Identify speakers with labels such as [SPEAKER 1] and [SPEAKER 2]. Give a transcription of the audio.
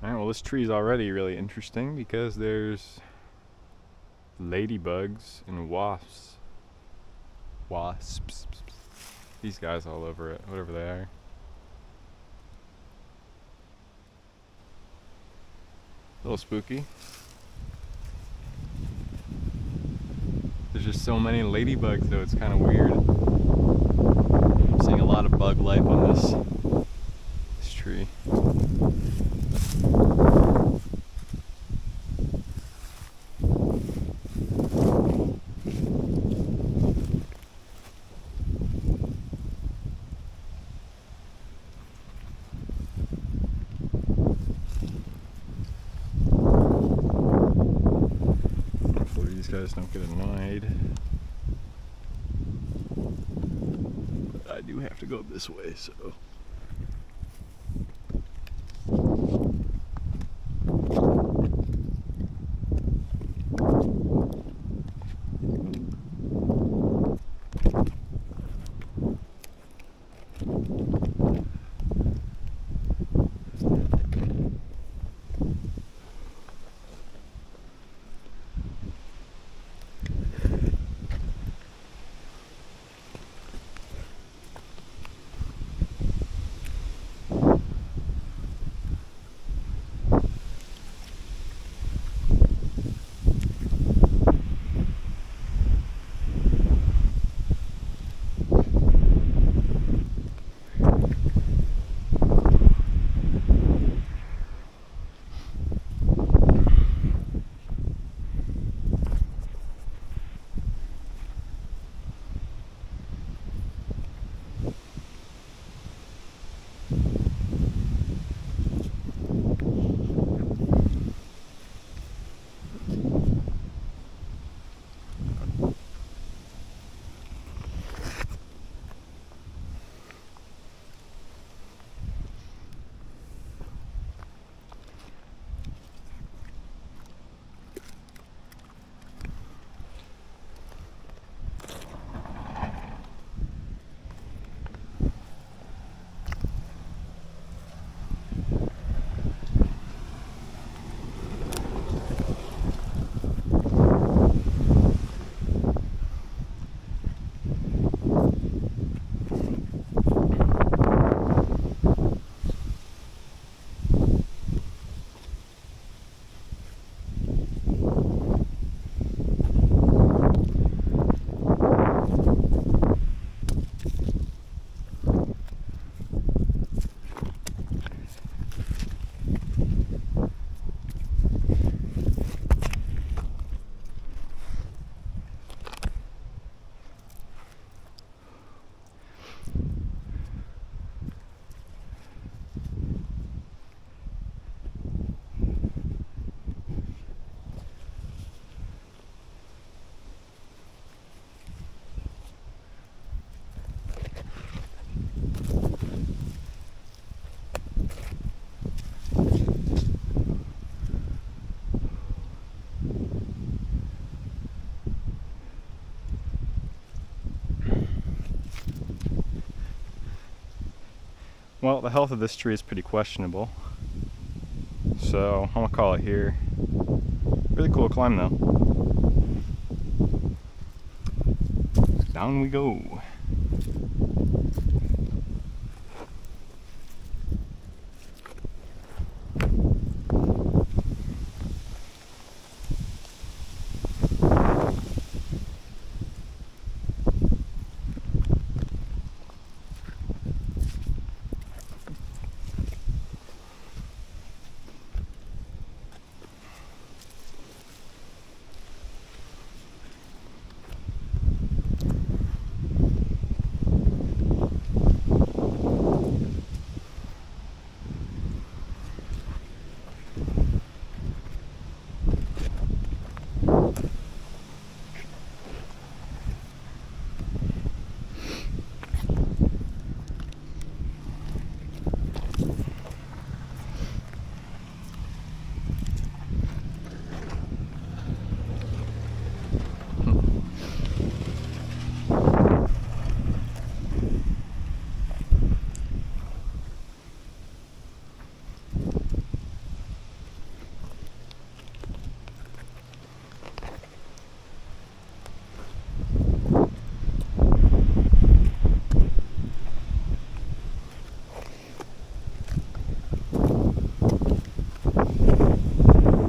[SPEAKER 1] Alright, well this tree is already really interesting because there's ladybugs and wasps. Wasps. These guys all over it, whatever they are. A little spooky. There's just so many ladybugs though, it's kind of weird. I'm seeing a lot of bug life on this, this tree. Hopefully these guys don't get annoyed. I do have to go this way, so. Well, the health of this tree is pretty questionable. So, I'm gonna call it here. Really cool climb though. Down we go.